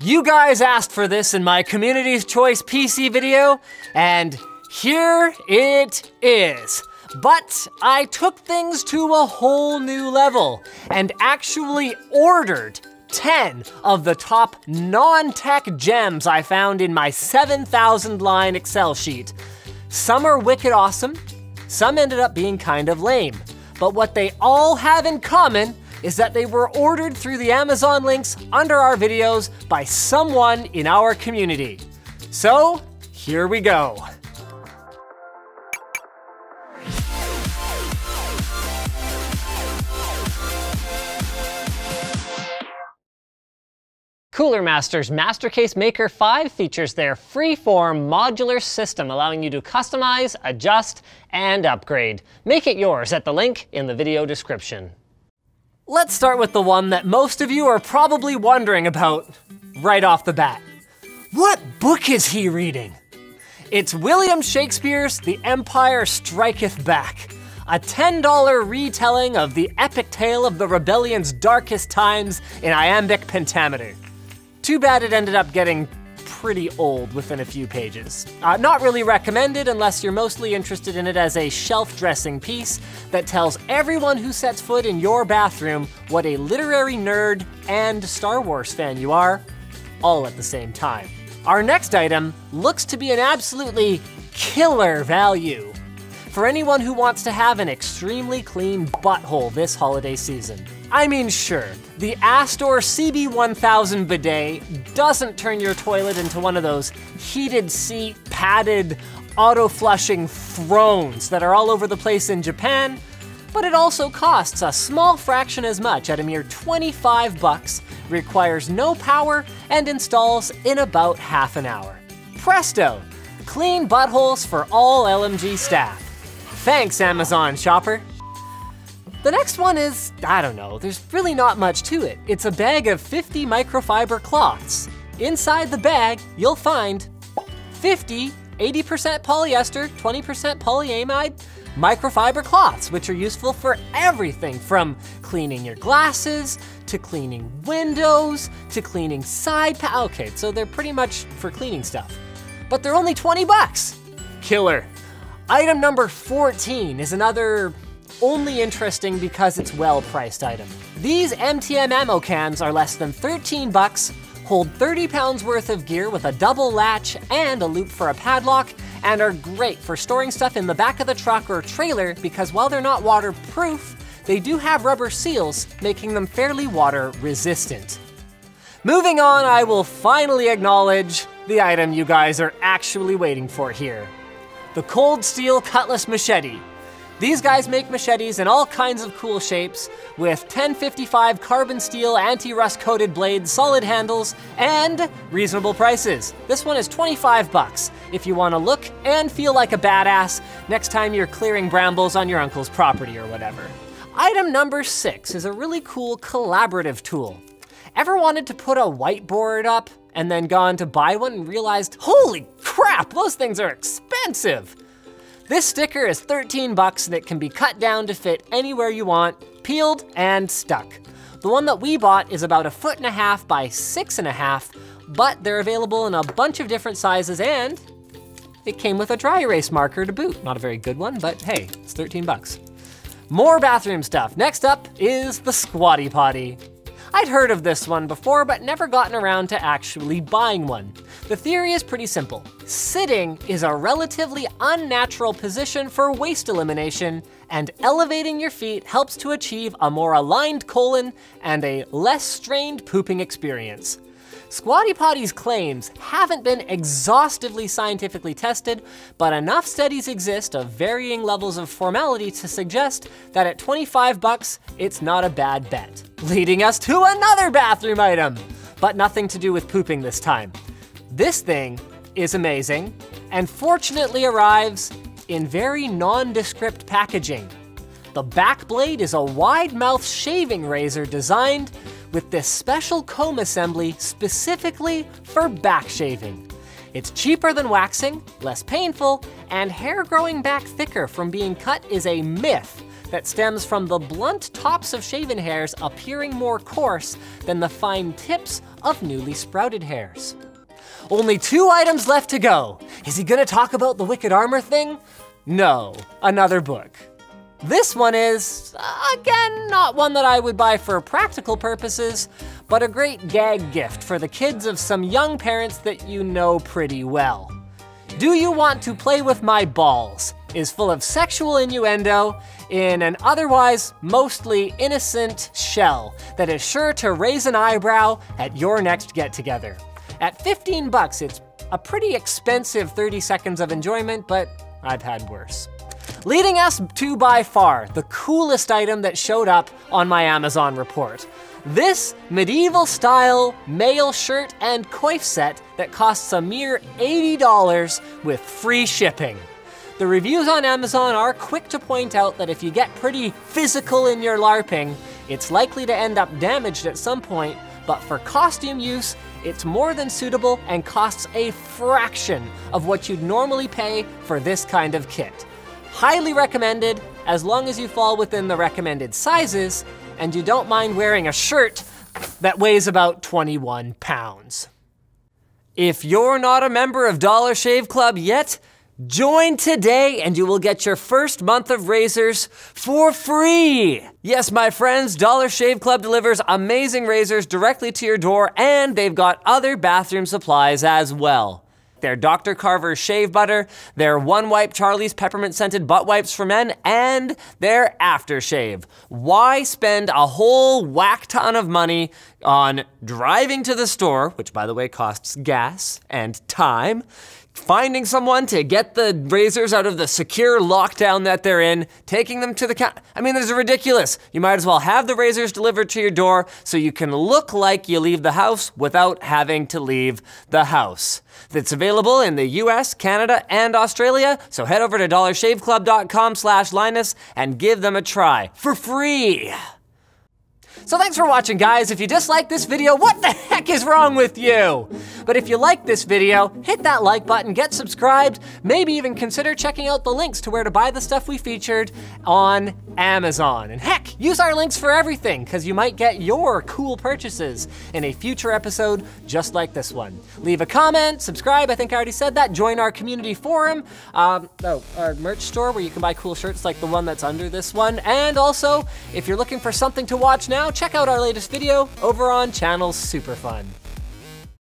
You guys asked for this in my Community's Choice PC video, and here it is. But I took things to a whole new level and actually ordered 10 of the top non-tech gems I found in my 7,000 line Excel sheet. Some are wicked awesome, some ended up being kind of lame. But what they all have in common is that they were ordered through the Amazon links under our videos by someone in our community. So, here we go. Cooler Master's Mastercase Maker 5 features their free-form modular system allowing you to customize, adjust, and upgrade. Make it yours at the link in the video description. Let's start with the one that most of you are probably wondering about right off the bat. What book is he reading? It's William Shakespeare's The Empire Striketh Back, a $10 retelling of the epic tale of the rebellion's darkest times in iambic pentameter. Too bad it ended up getting pretty old within a few pages. Uh, not really recommended unless you're mostly interested in it as a shelf dressing piece that tells everyone who sets foot in your bathroom what a literary nerd and Star Wars fan you are, all at the same time. Our next item looks to be an absolutely killer value for anyone who wants to have an extremely clean butthole this holiday season. I mean, sure, the Astor CB1000 bidet doesn't turn your toilet into one of those heated seat, padded, auto flushing thrones that are all over the place in Japan, but it also costs a small fraction as much at a mere 25 bucks, requires no power, and installs in about half an hour. Presto! Clean buttholes for all LMG staff. Thanks, Amazon shopper. The next one is, I don't know, there's really not much to it. It's a bag of 50 microfiber cloths. Inside the bag, you'll find 50 80% polyester, 20% polyamide microfiber cloths, which are useful for everything from cleaning your glasses, to cleaning windows, to cleaning side pa- Okay, so they're pretty much for cleaning stuff. But they're only 20 bucks. Killer. Item number 14 is another only interesting because it's well-priced item. These MTM ammo cans are less than 13 bucks, hold 30 pounds worth of gear with a double latch and a loop for a padlock, and are great for storing stuff in the back of the truck or trailer because while they're not waterproof, they do have rubber seals, making them fairly water resistant. Moving on, I will finally acknowledge the item you guys are actually waiting for here. The Cold Steel Cutlass Machete, these guys make machetes in all kinds of cool shapes, with 1055 carbon steel anti-rust coated blades, solid handles, and reasonable prices. This one is 25 bucks if you wanna look and feel like a badass next time you're clearing brambles on your uncle's property or whatever. Item number six is a really cool collaborative tool. Ever wanted to put a whiteboard up and then gone to buy one and realized, holy crap, those things are expensive? This sticker is 13 bucks and it can be cut down to fit anywhere you want, peeled and stuck. The one that we bought is about a foot and a half by six and a half, but they're available in a bunch of different sizes and it came with a dry erase marker to boot. Not a very good one, but hey, it's 13 bucks. More bathroom stuff. Next up is the Squatty Potty. I'd heard of this one before, but never gotten around to actually buying one. The theory is pretty simple. Sitting is a relatively unnatural position for waste elimination, and elevating your feet helps to achieve a more aligned colon and a less strained pooping experience. Squatty Potty's claims haven't been exhaustively scientifically tested, but enough studies exist of varying levels of formality to suggest that at 25 bucks, it's not a bad bet. Leading us to another bathroom item, but nothing to do with pooping this time. This thing is amazing, and fortunately arrives in very nondescript packaging. The back blade is a wide mouth shaving razor designed with this special comb assembly specifically for back shaving. It's cheaper than waxing, less painful, and hair growing back thicker from being cut is a myth that stems from the blunt tops of shaven hairs appearing more coarse than the fine tips of newly sprouted hairs. Only two items left to go. Is he gonna talk about the Wicked Armor thing? No, another book. This one is, again, not one that I would buy for practical purposes, but a great gag gift for the kids of some young parents that you know pretty well. Do You Want to Play With My Balls is full of sexual innuendo in an otherwise mostly innocent shell that is sure to raise an eyebrow at your next get together. At 15 bucks, it's a pretty expensive 30 seconds of enjoyment, but I've had worse. Leading us to by far the coolest item that showed up on my Amazon report. This medieval style mail shirt and coif set that costs a mere $80 with free shipping. The reviews on Amazon are quick to point out that if you get pretty physical in your LARPing, it's likely to end up damaged at some point, but for costume use, it's more than suitable and costs a fraction of what you'd normally pay for this kind of kit. Highly recommended, as long as you fall within the recommended sizes and you don't mind wearing a shirt that weighs about 21 pounds. If you're not a member of Dollar Shave Club yet, Join today and you will get your first month of razors for free. Yes, my friends, Dollar Shave Club delivers amazing razors directly to your door and they've got other bathroom supplies as well. Their Dr. Carver's shave butter, their One Wipe Charlie's peppermint scented butt wipes for men, and their aftershave. Why spend a whole whack ton of money on driving to the store, which by the way costs gas and time, finding someone to get the razors out of the secure lockdown that they're in, taking them to the counter. I mean, this is ridiculous. You might as well have the razors delivered to your door so you can look like you leave the house without having to leave the house. It's available in the US, Canada, and Australia, so head over to dollarshaveclub.com slash Linus and give them a try for free. So thanks for watching, guys. If you dislike this video, what the heck is wrong with you? But if you like this video, hit that like button, get subscribed, maybe even consider checking out the links to where to buy the stuff we featured on Amazon. And heck, use our links for everything, because you might get your cool purchases in a future episode just like this one. Leave a comment, subscribe, I think I already said that, join our community forum, um, oh, our merch store where you can buy cool shirts like the one that's under this one, and also, if you're looking for something to watch now, check out our latest video over on Channel Superfun.